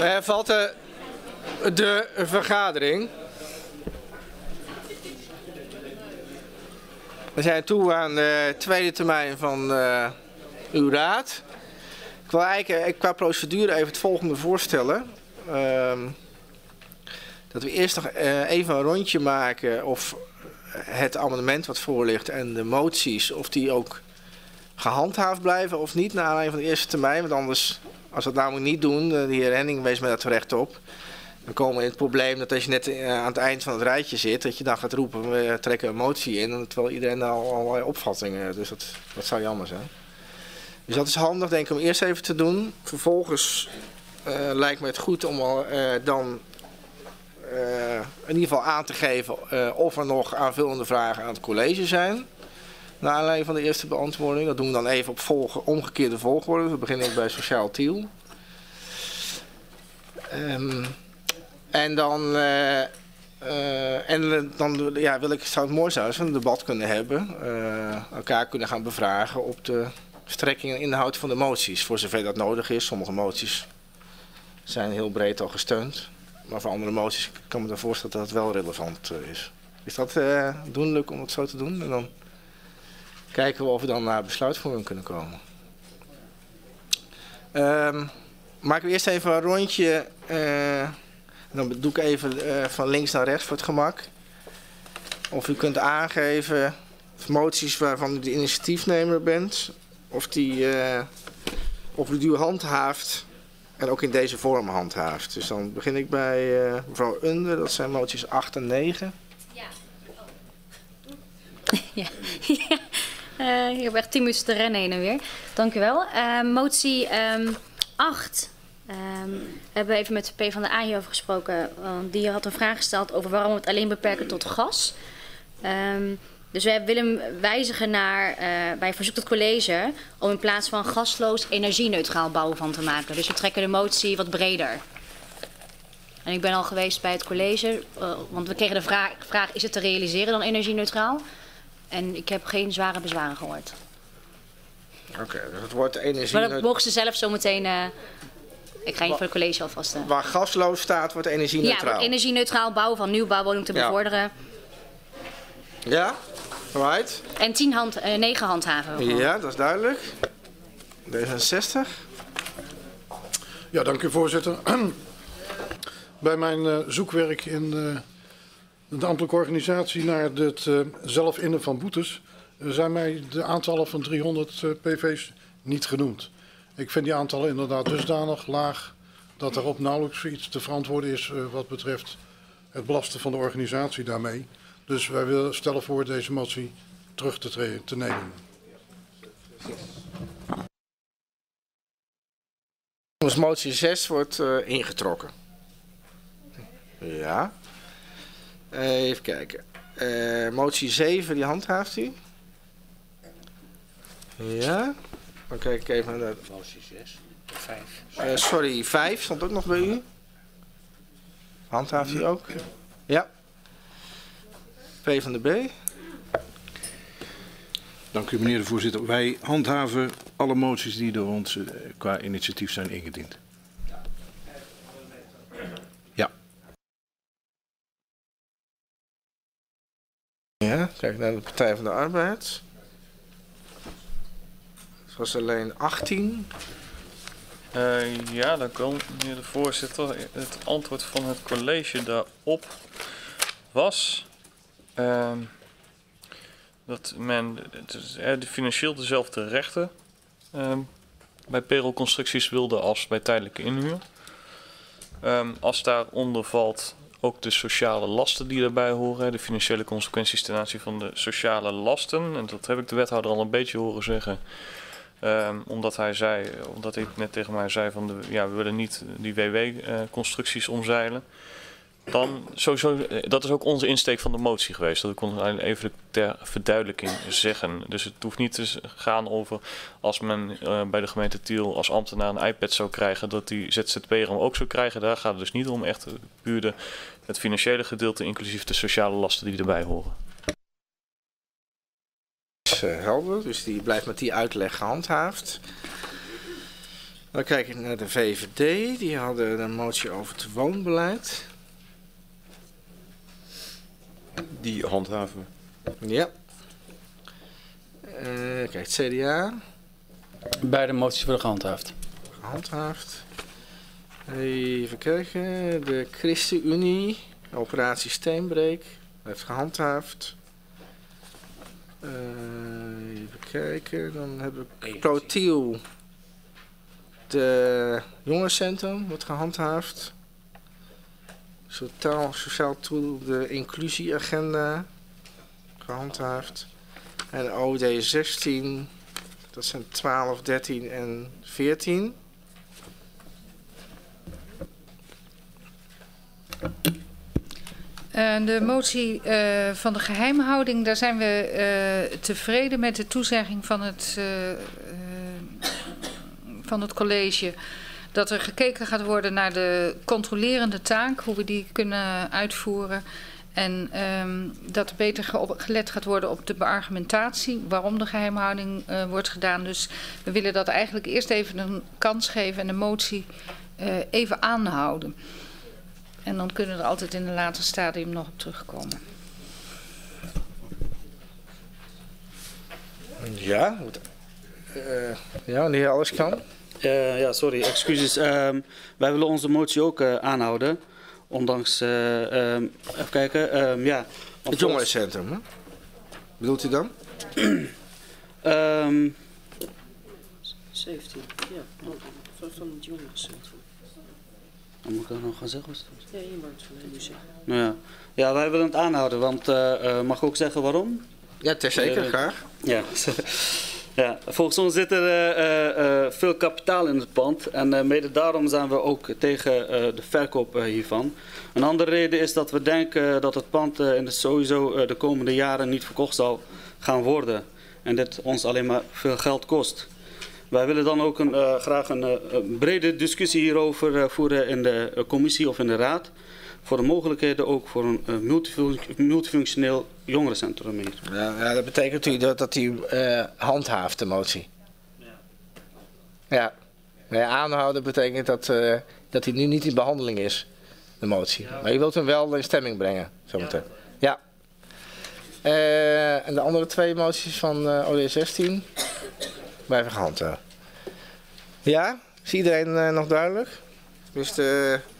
Uh, valt de, de vergadering. We zijn toe aan de tweede termijn van uh, uw raad. Ik wil eigenlijk uh, qua procedure even het volgende voorstellen. Uh, dat we eerst nog uh, even een rondje maken of het amendement wat voor ligt en de moties, of die ook gehandhaafd blijven of niet naar aanleiding van de eerste termijn. Want anders, als we dat namelijk niet doen, de heer Henning wees mij dat terecht op. Dan komen we in het probleem dat als je net aan het eind van het rijtje zit, dat je dan gaat roepen, we trekken een motie in. Terwijl iedereen al allerlei opvattingen, dus dat, dat zou jammer zijn. Dus dat is handig denk ik om eerst even te doen. Vervolgens lijkt me het goed om dan in ieder geval aan te geven of er nog aanvullende vragen aan het college zijn. Naar aanleiding van de eerste beantwoording. Dat doen we dan even op volge, omgekeerde volgorde. We beginnen bij Sociaal Tiel. Um, en dan, uh, uh, en dan ja, wil ik, zou het mooi zijn als we een debat kunnen hebben. Elkaar kunnen gaan bevragen op de strekking en inhoud van de moties. Voor zover dat nodig is. Sommige moties zijn heel breed al gesteund. Maar voor andere moties kan ik me voorstellen dat het wel relevant is. Is dat doenlijk om het zo te doen? En dan kijken we of we dan naar besluitvorming kunnen komen. Um, maken we eerst even een rondje. Uh, dan doe ik even uh, van links naar rechts voor het gemak. Of u kunt aangeven moties waarvan u de initiatiefnemer bent. Of, die, uh, of u die handhaaft en ook in deze vorm handhaaft. Dus dan begin ik bij uh, mevrouw Under. Dat zijn moties 8 en 9. Ja. ja. ja. Uh, echt 10 minuten te rennen heen en weer. Dank u wel. Uh, motie um, 8. Um, we hebben even met de PvdA hierover gesproken. Want die had een vraag gesteld over waarom we het alleen beperken tot gas. Um, dus we willen wijzigen naar, uh, wij verzoeken het college om in plaats van gasloos energie-neutraal bouwen van te maken. Dus we trekken de motie wat breder. En ik ben al geweest bij het college, uh, want we kregen de vraag, vraag, is het te realiseren dan energie-neutraal? En ik heb geen zware bezwaren gehoord. Oké, okay, dus het wordt energie... Maar dat mogen ze zelf zo meteen... Uh, ik ga niet voor het college alvast... Uh. Waar gasloos staat, wordt energie-neutraal? Ja, energie-neutraal bouwen van nieuwbouwwoning te bevorderen. Ja, right. En 10 hand, uh, 9 handhaven. Ja, dat is duidelijk. D66. Ja, dank u voorzitter. Bij mijn uh, zoekwerk in uh, de ambtelijke organisatie naar het uh, zelf innen van boetes zijn mij de aantallen van 300 uh, PV's niet genoemd. Ik vind die aantallen inderdaad dusdanig laag dat erop nauwelijks iets te verantwoorden is uh, wat betreft het belasten van de organisatie daarmee. Dus wij willen stellen voor deze motie terug te, treden, te nemen. Dus motie 6 wordt uh, ingetrokken. Ja. Even kijken. Uh, motie 7, die handhaaft u? Ja. Dan kijk ik even naar de... Motie 6. 5. Uh, sorry, 5 stond ook nog bij u. Handhaaft u ook? Ja. P van de B. Dank u meneer de voorzitter. Wij handhaven alle moties die door ons uh, qua initiatief zijn ingediend. Ja, kijk naar de Partij van de Arbeid. Het was alleen 18. Uh, ja, dank u wel, meneer de voorzitter. Het antwoord van het college daarop was uh, dat men de financieel dezelfde rechten uh, bij perelconstructies wilde als bij tijdelijke inhuur. Um, als daaronder valt ook de sociale lasten die daarbij horen, de financiële consequenties ten aanzien van de sociale lasten. En dat heb ik de wethouder al een beetje horen zeggen. Um, omdat hij zei, omdat hij net tegen mij zei van de, ja, we willen niet die WW-constructies omzeilen. Dan sowieso, dat is ook onze insteek van de motie geweest. Dat kon even ter verduidelijking zeggen. Dus het hoeft niet te gaan over als men uh, bij de gemeente Tiel als ambtenaar een iPad zou krijgen, dat die ZZP'er hem ook zou krijgen. Daar gaat het dus niet om. Echt puur de, het financiële gedeelte, inclusief de sociale lasten die erbij horen. Helder, dus die blijft met die uitleg gehandhaafd. Dan kijk ik naar de VVD. Die hadden een motie over het woonbeleid. Die handhaven we. Ja. Eh, kijk, het CDA. Beide moties worden gehandhaafd. Gehandhaafd. Even kijken. De ChristenUnie. Operatie Steenbreek. Heeft gehandhaafd. Eh, even kijken. Dan heb ik Protiel. De jongerencentrum wordt gehandhaafd. Totaal sociaal doel, de inclusieagenda. Gehandhaafd. En OD 16. Dat zijn 12, 13 en 14. Uh, de motie uh, van de geheimhouding, daar zijn we uh, tevreden met de toezegging van het, van het college. Dat er gekeken gaat worden naar de controlerende taak, hoe we die kunnen uitvoeren. En um, dat er beter gelet gaat worden op de beargumentatie, waarom de geheimhouding wordt gedaan. Dus we willen dat eigenlijk eerst even een kans geven en de motie even aanhouden. En dan kunnen we er altijd in een later stadium nog op terugkomen. Ja, uh, ja wanneer alles kan. Uh, ja, sorry, excuses. Uh, wij willen onze motie ook uh, aanhouden. Ondanks, ehm, even kijken, ehm, ja. Het jongerencentrum, hè? Bedoelt u dan? 17, ja. Van het jongerencentrum. Dan moet ik dat nog gaan zeggen? Ja, je mag het van nu zeggen. Nou ja. ja, wij willen het aanhouden, want uh, mag ik ook zeggen waarom? Ja, ter zeker, graag. Ja. ja, volgens ons zit er uh, veel kapitaal in het pand en mede daarom zijn we ook tegen de verkoop hiervan. Een andere reden is dat we denken dat het pand in de sowieso de komende jaren niet verkocht zal gaan worden. En dit ons alleen maar veel geld kost. Wij willen dan ook een, graag een, een, brede discussie hierover voeren in de commissie of in de raad. Voor de mogelijkheden ook voor een multifun multifunctioneel jongerencentrum hier. Ja, ja, dat betekent natuurlijk dat, dat hij handhaaft, de motie. Ja. Ja. Nee, aanhouden betekent dat, dat hij nu niet in behandeling is, de motie. Ja. Maar je wilt hem wel in stemming brengen, zometeen. Ja. ja. en de andere twee moties van OD 16 blijven gehandhaafd. Ja? Is iedereen uh, nog duidelijk? Dus de uh,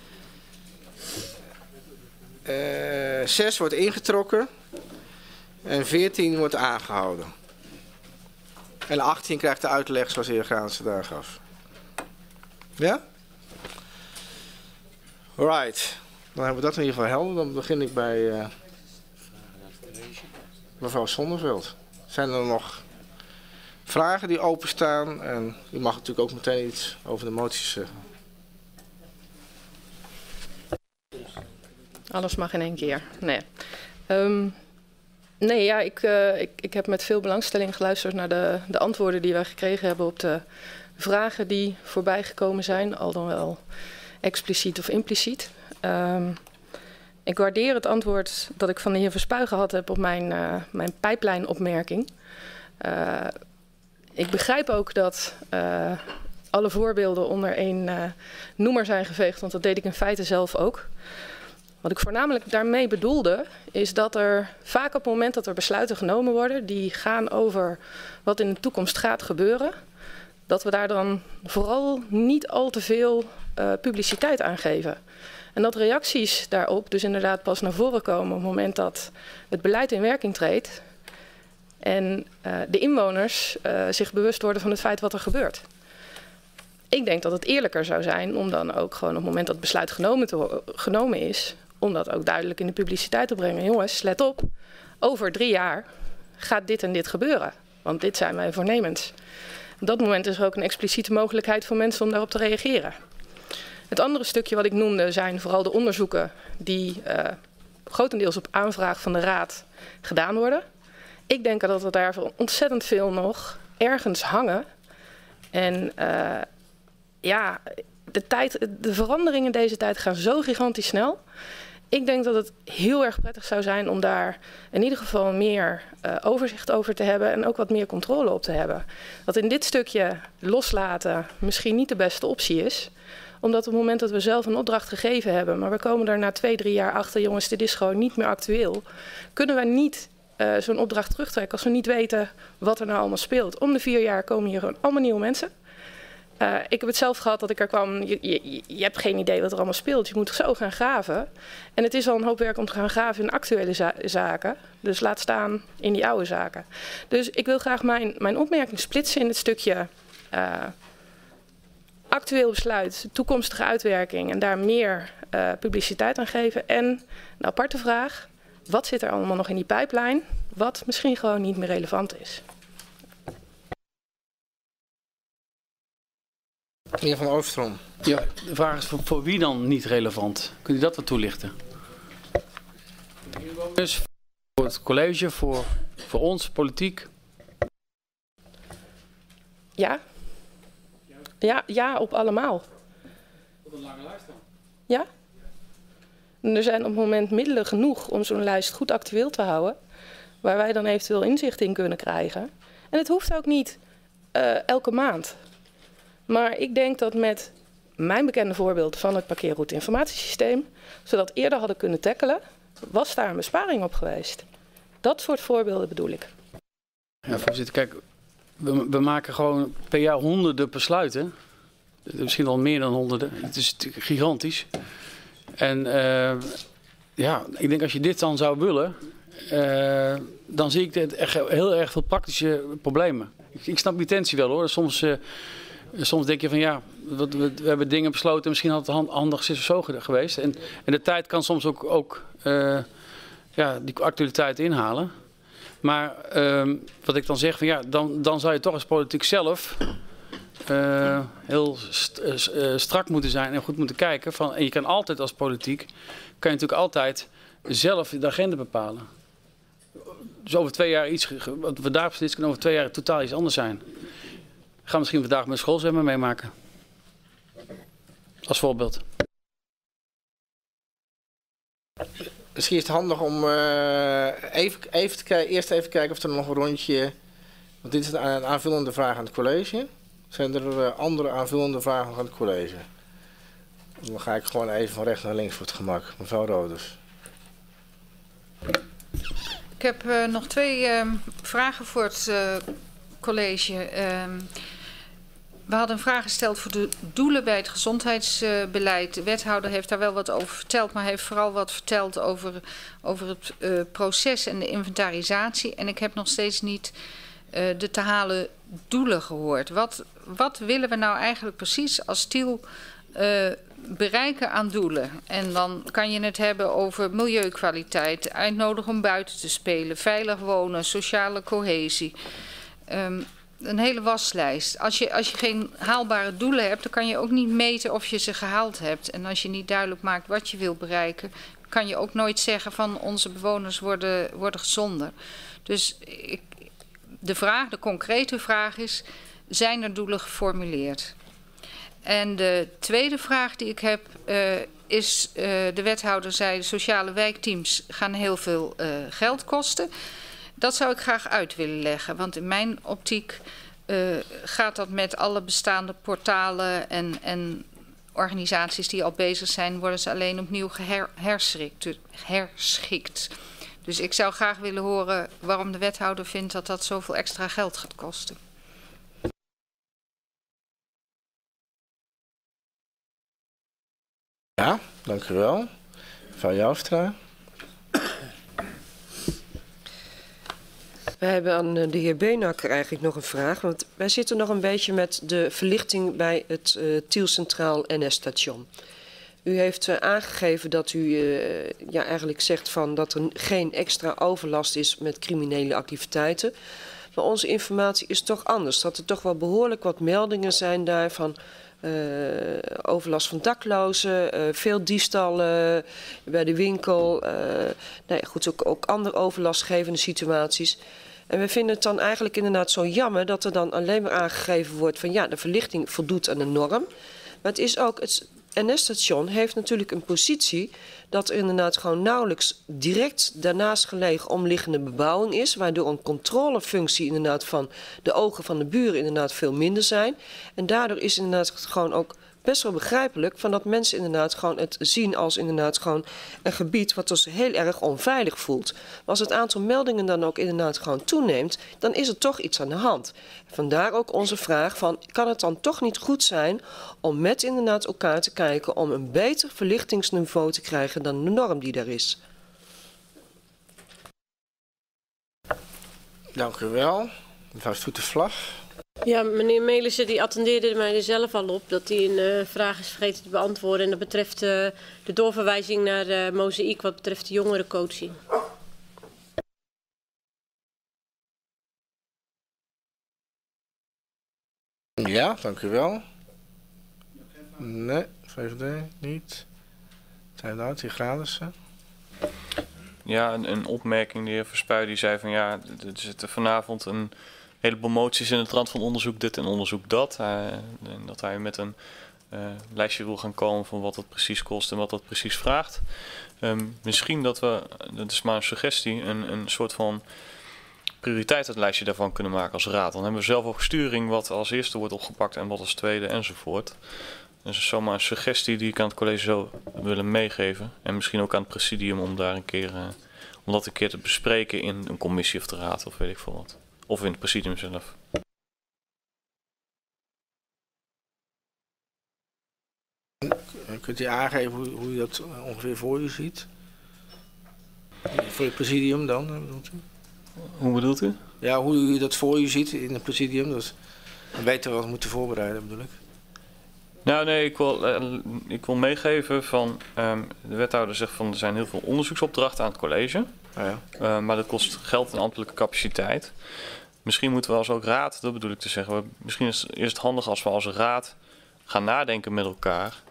6 wordt ingetrokken en 14 wordt aangehouden. En 18 krijgt de uitleg zoals heer Graanse daar gaf. Ja? Right. Dan hebben we dat in ieder geval helder. Dan begin ik bij uh, mevrouw Zonneveld. Zijn er nog vragen die openstaan. En u mag natuurlijk ook meteen iets over de moties zeggen. Alles mag in één keer. Nee. Um, nee, ja, ik, uh, ik, ik heb met veel belangstelling geluisterd naar de, de antwoorden die wij gekregen hebben op de vragen die voorbij gekomen zijn, al dan wel expliciet of impliciet. Um, ik waardeer het antwoord dat ik van de heer Verspuigen gehad heb op mijn, uh, mijn pijplijnopmerking. Uh, ik begrijp ook dat alle voorbeelden onder één noemer zijn geveegd, want dat deed ik in feite zelf ook. Wat ik voornamelijk daarmee bedoelde, is dat er vaak op het moment dat er besluiten genomen worden die gaan over wat in de toekomst gaat gebeuren, dat we daar dan vooral niet al te veel uh, publiciteit aan geven. En dat reacties daarop dus inderdaad pas naar voren komen op het moment dat het beleid in werking treedt en uh, de inwoners uh, zich bewust worden van het feit wat er gebeurt. Ik denk dat het eerlijker zou zijn om dan ook gewoon op het moment dat het besluit genomen, te, genomen is, om dat ook duidelijk in de publiciteit te brengen. Jongens, let op, over drie jaar gaat dit en dit gebeuren. Want dit zijn mijn voornemens. Op dat moment is er ook een expliciete mogelijkheid voor mensen om daarop te reageren. Het andere stukje wat ik noemde zijn vooral de onderzoeken die uh, grotendeels op aanvraag van de Raad gedaan worden. Ik denk dat er daar ontzettend veel nog ergens hangen. En uh, ja, de, tijd, de veranderingen deze tijd gaan zo gigantisch snel. ik denk dat het heel erg prettig zou zijn om daar in ieder geval meer uh, overzicht over te hebben en ook wat meer controle op te hebben. Dat in dit stukje loslaten misschien niet de beste optie is omdat op het moment dat we zelf een opdracht gegeven hebben, maar we komen daar na twee, drie jaar achter, jongens, dit is gewoon niet meer actueel, kunnen wij niet uh, zo'n opdracht terugtrekken als we niet weten wat er nou allemaal speelt. Om de vier jaar komen hier gewoon allemaal nieuwe mensen. Uh, ik heb het zelf gehad dat ik er kwam. Je, je, hebt geen idee wat er allemaal speelt. Je moet zo gaan graven. En het is al een hoop werk om te gaan graven in actuele za zaken. Dus laat staan in die oude zaken. Dus ik wil graag mijn, mijn opmerking splitsen in het stukje uh, actueel besluit, toekomstige uitwerking en daar meer uh, publiciteit aan geven. En een aparte vraag: wat zit er allemaal nog in die pijplijn, wat misschien gewoon niet meer relevant is? Meneer Van Oostrom. Ja, de vraag is voor, voor, wie dan niet relevant? Kunt u dat wat toelichten? Dus voor het college, voor, voor ons, politiek? Ja. Ja, ja, op allemaal. Op een lange lijst dan? Ja. En er zijn op het moment middelen genoeg om zo'n lijst goed actueel te houden, waar wij dan eventueel inzicht in kunnen krijgen. En het hoeft ook niet uh, elke maand. Maar ik denk dat met mijn bekende voorbeeld van het parkeerroute informatiesysteem, zodat eerder hadden kunnen tackelen, was daar een besparing op geweest. Dat soort voorbeelden bedoel ik. Ja, voorzitter, kijk, we, maken gewoon per jaar honderden besluiten. Misschien wel meer dan honderden. Het is gigantisch. En uh, ja, ik denk als je dit dan zou willen, uh, dan zie ik echt heel erg veel praktische problemen. Ik, ik snap die intentie wel hoor. Soms, uh, soms denk je van ja, we, we, hebben dingen besloten, misschien had het handig zo geweest. En, en de tijd kan soms ook, ook ja, die actualiteit inhalen. Maar uh, wat ik dan zeg, van ja, dan, dan zou je toch als politiek zelf uh, heel uh, strak moeten zijn en goed moeten kijken. Van, en je kan altijd als politiek, kan je natuurlijk altijd zelf de agenda bepalen. Dus over twee jaar iets, wat we daar precies kan over twee jaar totaal iets anders zijn. Ga misschien vandaag met schoolzwemmen meemaken. Als voorbeeld. Misschien is het handig om uh, even, even te eerst even kijken of er nog een rondje... Want dit is een aanvullende vraag aan het college. Zijn er uh, andere aanvullende vragen aan het college? Dan ga ik gewoon even van rechts naar links voor het gemak. Mevrouw Roders. Ik heb uh, nog twee uh, vragen voor het college. Ehm, we hadden een vraag gesteld voor de doelen bij het gezondheidsbeleid. De wethouder heeft daar wel wat over verteld, maar heeft vooral wat verteld over, over het uh, proces en de inventarisatie. En ik heb nog steeds niet uh, de te halen doelen gehoord. Wat, wat willen we nou eigenlijk precies als Stiel uh, bereiken aan doelen? En dan kan je het hebben over milieukwaliteit, uitnodigen om buiten te spelen, veilig wonen, sociale cohesie. Um, een hele waslijst. Als je, als je geen haalbare doelen hebt, dan kan je ook niet meten of je ze gehaald hebt. En als je niet duidelijk maakt wat je wil bereiken, kan je ook nooit zeggen van onze bewoners worden, worden gezonder. Dus ik, de vraag, de concrete vraag is, zijn er doelen geformuleerd? En de tweede vraag die ik heb uh, is, uh, de wethouder zei, sociale wijkteams gaan heel veel uh, geld kosten. Dat zou ik graag uit willen leggen, want in mijn optiek uh, gaat dat met alle bestaande portalen en, en organisaties die al bezig zijn, worden ze alleen opnieuw herschikt. Dus ik zou graag willen horen waarom de wethouder vindt dat dat zoveel extra geld gaat kosten. Ja, dank u wel. Mevrouw Joustra. We hebben aan eh, de heer Beenakker eigenlijk nog een vraag. Want wij zitten nog een beetje met de verlichting bij het uh, Tiel Centraal NS-station. U heeft uh, aangegeven dat u ja, eigenlijk zegt van dat er geen extra overlast is met criminele activiteiten. Maar onze informatie is toch anders. Dat er toch wel behoorlijk wat meldingen zijn daar van uh, overlast van daklozen, uh, veel diefstallen bij de winkel. Nou ja, goed, ook, ook andere overlastgevende situaties. En we vinden het dan eigenlijk inderdaad zo jammer dat er dan alleen maar aangegeven wordt van ja, de verlichting voldoet aan de norm. Maar het is ook, het, NS-station heeft natuurlijk een positie dat er inderdaad gewoon nauwelijks direct daarnaast gelegen omliggende bebouwing is, waardoor een controlefunctie inderdaad van de ogen van de buren inderdaad veel minder zijn. En daardoor is inderdaad gewoon ook best wel begrijpelijk van dat mensen inderdaad gewoon het zien als inderdaad gewoon een gebied wat dus heel erg onveilig voelt. Maar als het aantal meldingen dan ook inderdaad gewoon toeneemt, dan is er toch iets aan de hand. Vandaar ook onze vraag van, kan het dan toch niet goed zijn om met inderdaad elkaar te kijken om een beter verlichtingsniveau te krijgen dan de norm die er is? Dank u wel. Mevrouw Stoetervlag. Ja, meneer Melissen die attendeerde mij er zelf al op dat hij een uh, vraag is vergeten te beantwoorden. En dat betreft uh, de doorverwijzing naar de mozaïek wat betreft de jongerencoaching. Ja, dank u wel. Nee, VVD niet. Zijn uit, die Granissen. Ja, een, een opmerking. De heer Verspuy die zei van ja, er zitten vanavond een heleboel moties in het rand van onderzoek dit en onderzoek dat. Uh, en dat hij met een uh, lijstje wil gaan komen van wat het precies kost en wat dat precies vraagt. Um, misschien dat we, dat is maar een suggestie, een, een soort van prioriteitenlijstje daarvan kunnen maken als raad. Dan hebben we zelf ook sturing wat als eerste wordt opgepakt en wat als tweede enzovoort. Dus zomaar een suggestie die ik aan het college zou willen meegeven. En misschien ook aan het presidium om daar een keer, uh, om dat een keer te bespreken in een commissie of de raad of weet ik veel wat. Of in het presidium zelf. Kunt u aangeven hoe, hoe u dat ongeveer voor u ziet? Voor het presidium dan, bedoelt u? Hoe bedoelt u? Ja, hoe u dat voor u ziet in het presidium. Dan weten we wat we moeten voorbereiden, bedoel ik. Nou nee, ik wil, uh, ik wil meegeven van um, de wethouder zegt van er zijn heel veel onderzoeksopdrachten aan het college. Ah, ja. uh, maar dat kost geld en ambtelijke capaciteit. Misschien moeten we als ook raad, dat bedoel ik te zeggen, misschien is, is het handig als we als raad gaan nadenken met elkaar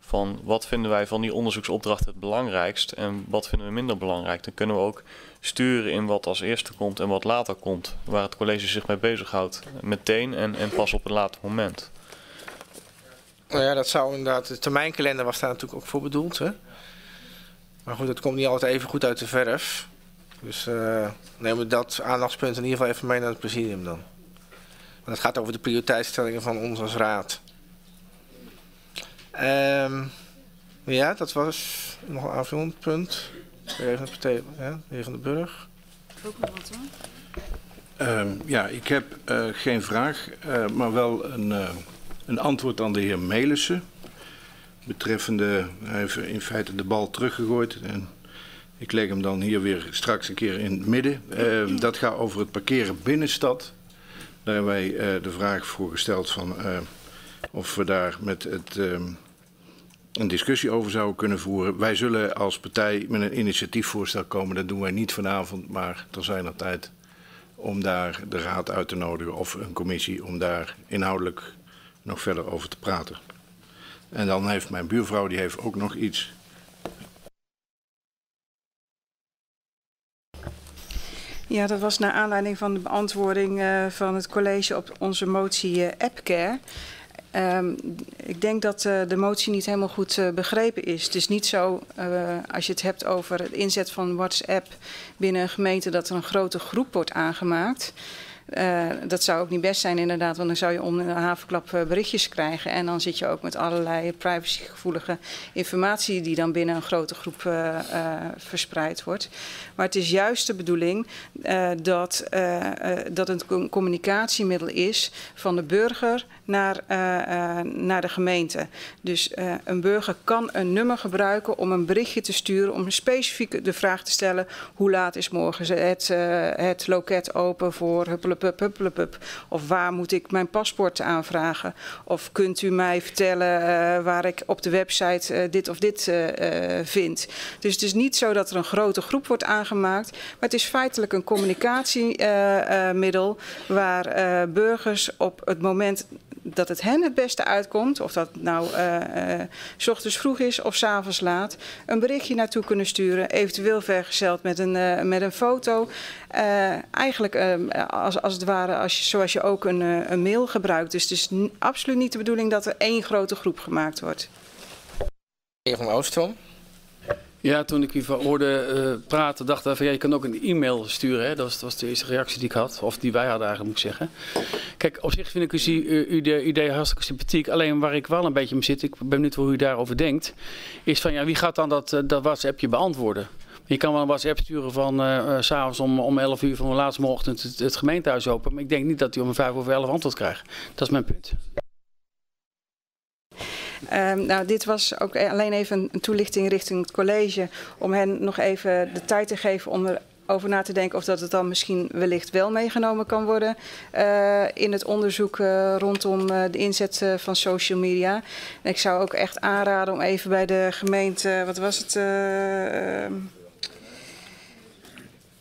van wat vinden wij van die onderzoeksopdrachten het belangrijkst en wat vinden we minder belangrijk. Dan kunnen we ook sturen in wat als eerste komt en wat later komt, waar het college zich mee bezighoudt, meteen en, en pas op een later moment. Nou ja, dat zou inderdaad, de termijnkalender was daar natuurlijk ook voor bedoeld. Hè? Maar goed, dat komt niet altijd even goed uit de verf. Dus uh, nemen we dat aandachtspunt in ieder geval even mee naar het presidium dan. Want het gaat over de prioriteitsstellingen van ons als raad. Um, ja, dat was nog een aanvullend punt. Even de, ja, de heer Van den Burg. Ook nog wat hoor. Um, ja, ik heb uh, geen vraag, uh, maar wel een, uh, een antwoord aan de heer Melissen. Betreffende, hij heeft in feite de bal teruggegooid. En ik leg hem dan hier weer straks een keer in het midden. Uh, dat gaat over het parkeren binnenstad. Daar hebben wij uh, de vraag voor gesteld van uh, of we daar met het, een discussie over zouden kunnen voeren. Wij zullen als partij met een initiatiefvoorstel komen. Dat doen wij niet vanavond, maar er zijn er tijd om daar de raad uit te nodigen of een commissie om daar inhoudelijk nog verder over te praten. En dan heeft mijn buurvrouw die heeft ook nog iets. Ja, dat was naar aanleiding van de beantwoording uh, van het college op onze motie uh, AppCare. Um, ik denk dat uh, de motie niet helemaal goed begrepen is. Het is niet zo, als je het hebt over het inzet van WhatsApp binnen een gemeente, dat er een grote groep wordt aangemaakt. Uh, dat zou ook niet best zijn inderdaad, want dan zou je om een havenklap uh, berichtjes krijgen. En dan zit je ook met allerlei privacygevoelige informatie die dan binnen een grote groep uh, verspreid wordt. Maar het is juist de bedoeling dat, dat het een communicatiemiddel is van de burger naar, naar de gemeente. Dus een burger kan een nummer gebruiken om een berichtje te sturen, om specifiek de vraag te stellen hoe laat is morgen het, het loket open voor huppelen Of waar moet ik mijn paspoort aanvragen? Of kunt u mij vertellen uh, waar ik op de website uh, dit of dit uh, vind? Dus het is niet zo dat er een grote groep wordt aangemaakt. Maar het is feitelijk een communicatiemiddel waar burgers op het moment dat het hen het beste uitkomt, of dat nou uh, uh, ochtends vroeg is of s laat, een berichtje naartoe kunnen sturen, eventueel vergezeld met een, met een foto. eigenlijk als, als het ware als je, zoals je ook een, een mail gebruikt. Dus het is absoluut niet de bedoeling dat er één grote groep gemaakt wordt. Heer van Oostrom. Ja, toen ik u hoorde uh, praten, dacht ik van ja, je kan ook een e-mail sturen. Hè? Dat, was, dat was de eerste reactie die ik had, of die wij hadden eigenlijk, moet ik zeggen. Kijk, op zich vind ik uw, uw idee hartstikke sympathiek. Alleen waar ik wel een beetje mee zit, ik ben benieuwd hoe u daarover denkt, is van ja, wie gaat dan dat, dat WhatsAppje beantwoorden? Je kan wel een WhatsApp sturen van uh, uh, s'avonds om, om 11 uur van de laatste ochtend het, gemeentehuis open. Maar ik denk niet dat u om 5 over 11 antwoord krijgt. Dat is mijn punt. Um, nou, dit was ook alleen even een toelichting richting het college. Om hen nog even de tijd te geven om erover na te denken of dat het dan misschien wellicht wel meegenomen kan worden uh, in het onderzoek rondom de inzet van social media. En ik zou ook echt aanraden om even bij de gemeente, wat was het?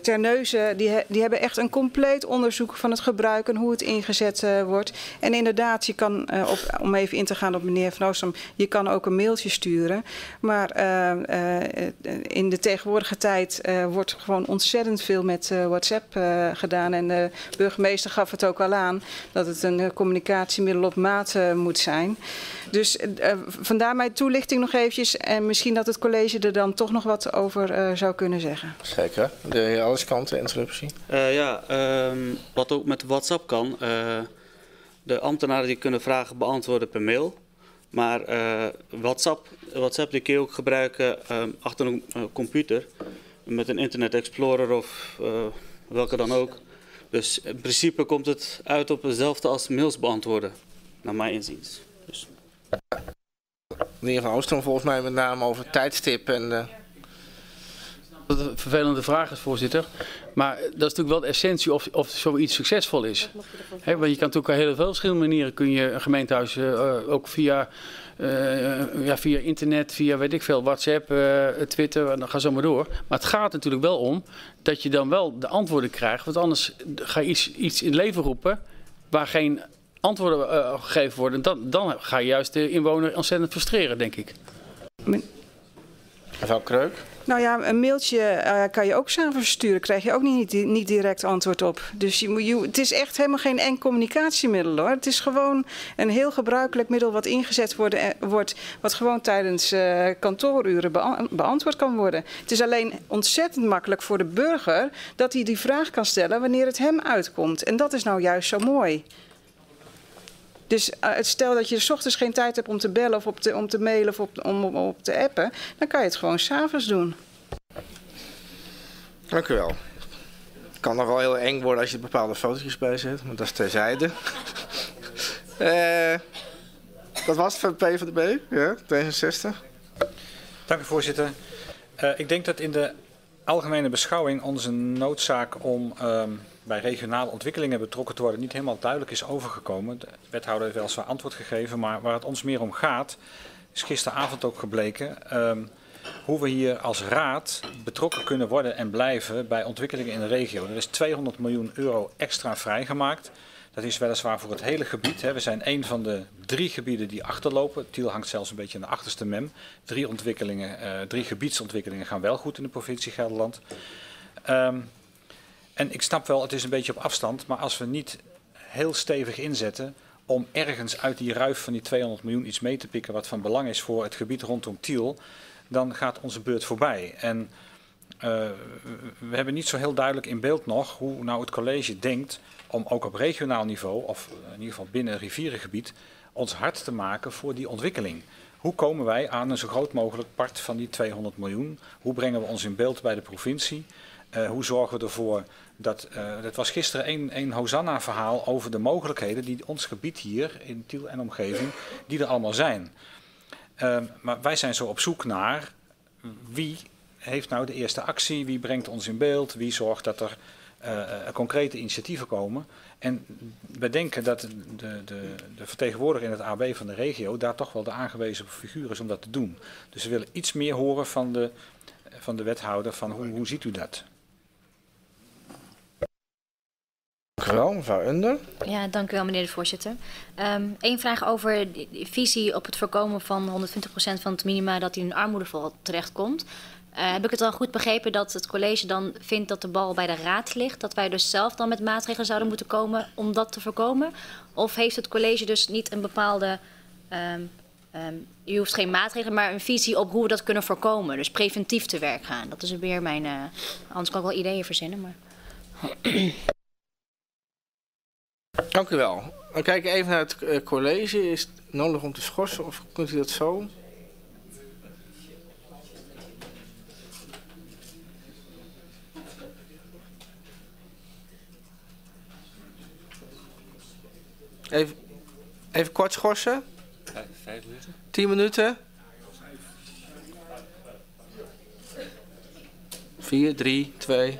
Terneuzen, die, die hebben echt een compleet onderzoek van het gebruik en hoe het ingezet uh, wordt. En inderdaad, je kan, uh, op, om even in te gaan op meneer Van Oostrom, je kan ook een mailtje sturen. Maar uh, in de tegenwoordige tijd wordt gewoon ontzettend veel met WhatsApp gedaan. En de burgemeester gaf het ook al aan, dat het een communicatiemiddel op maat moet zijn. Dus vandaar mijn toelichting nog eventjes. En misschien dat het college er dan toch nog wat over zou kunnen zeggen. Zeker de heer Alleskant, de interruptie. Uh, ja, um, wat ook met WhatsApp kan. Uh, de ambtenaren die kunnen vragen beantwoorden per mail. Maar uh, WhatsApp, WhatsApp die kun je ook gebruiken um, achter een computer. Met een Internet Explorer of welke dan ook. Dus in principe komt het uit op hetzelfde als mails beantwoorden. Naar mijn inziens. Dus. De heer Van Oostrom volgens mij met name over tijdstip en dat een vervelende vraag is, voorzitter. Maar dat is natuurlijk wel de essentie of, of zoiets succesvol is. He, want je kan natuurlijk op heel veel verschillende manieren kun je een gemeentehuis uh, ook via, uh, ja, via internet, via weet ik veel, WhatsApp, uh, Twitter, dan ga zo maar door. Maar het gaat natuurlijk wel om dat je dan wel de antwoorden krijgt. Want anders ga je iets, iets in leven roepen waar geen antwoorden gegeven worden. Dan, dan ga je juist de inwoner ontzettend frustreren, denk ik. Mevrouw Kreuk. Nou ja, een mailtje uh, kan je ook samen versturen. Krijg je ook niet, niet direct antwoord op. Dus je, je, het is echt helemaal geen eng communicatiemiddel hoor. Het is gewoon een heel gebruikelijk middel wat ingezet eh, wordt. Wat gewoon tijdens uh, kantooruren beantwoord kan worden. Het is alleen ontzettend makkelijk voor de burger dat hij die vraag kan stellen wanneer het hem uitkomt. En dat is nou juist zo mooi. Dus uh, stel dat je s ochtends geen tijd hebt om te bellen of op te, om te mailen of op, om, om, op te appen, dan kan je het gewoon s'avonds doen. Dank u wel. Het kan nog wel heel eng worden als je bepaalde fotootjes bij zet, maar dat is terzijde. uh, dat was het van P van de B, ja, 62. Dank u voorzitter. Uh, ik denk dat in de algemene beschouwing onze noodzaak om um, bij regionale ontwikkelingen betrokken te worden niet helemaal duidelijk is overgekomen. De wethouder heeft wel zwaar antwoord gegeven, maar waar het ons meer om gaat, is gisteravond ook gebleken um, hoe we hier als raad betrokken kunnen worden en blijven bij ontwikkelingen in de regio. Er is 200 miljoen euro extra vrijgemaakt. Dat is weliswaar voor het hele gebied. Hè. We zijn een van de drie gebieden die achterlopen. Tiel hangt zelfs een beetje in de achterste mem. Drie, ontwikkelingen, uh, drie gebiedsontwikkelingen gaan wel goed in de provincie Gelderland. Um, en ik snap wel, het is een beetje op afstand. Maar als we niet heel stevig inzetten om ergens uit die ruif van die 200 miljoen iets mee te pikken wat van belang is voor het gebied rondom Tiel, dan gaat onze beurt voorbij. En uh, we hebben niet zo heel duidelijk in beeld nog hoe nou het college denkt om ook op regionaal niveau, of in ieder geval binnen rivierengebied, ons hard te maken voor die ontwikkeling. Hoe komen wij aan een zo groot mogelijk part van die 200 miljoen? Hoe brengen we ons in beeld bij de provincie? Uh, hoe zorgen we ervoor dat, uh, dat was gisteren een, een Hosanna-verhaal over de mogelijkheden die ons gebied hier in Tiel en omgeving, die er allemaal zijn. Uh, maar wij zijn zo op zoek naar wie heeft nou de eerste actie, wie brengt ons in beeld, wie zorgt dat er uh, concrete initiatieven komen. En we denken dat de, de, de vertegenwoordiger in het AB van de regio daar toch wel de aangewezen figuur is om dat te doen. Dus we willen iets meer horen van de, van de wethouder van hoe, hoe ziet u dat? Dank u wel, mevrouw Under. Ja, dank u wel, meneer de voorzitter. Eén vraag over visie op het voorkomen van 120% van het minima dat in een armoedeval terechtkomt. Uh, heb ik het al goed begrepen dat het college dan vindt dat de bal bij de raad ligt? Dat wij dus zelf dan met maatregelen zouden moeten komen om dat te voorkomen? Of heeft het college dus niet een bepaalde um, ehm, je hoeft geen maatregelen, maar een visie op hoe we dat kunnen voorkomen. Dus preventief te werk gaan. Dat is meer mijn. Uh, anders kan ik wel ideeën verzinnen, maar. Dank u wel. Dan kijk ik even naar het uh, college. Is het nodig om te schorsen of kunt u dat zo? Even, even kort schorsen. Vijf minuten. Tien minuten. Vier, drie, twee.